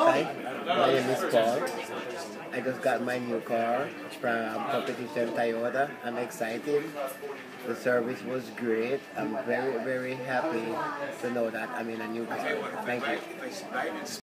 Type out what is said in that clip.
Hi, my name is Paul. I just got my new car from Competition Toyota. I'm excited. The service was great. I'm very, very happy to know that I'm in a new car. Thank you.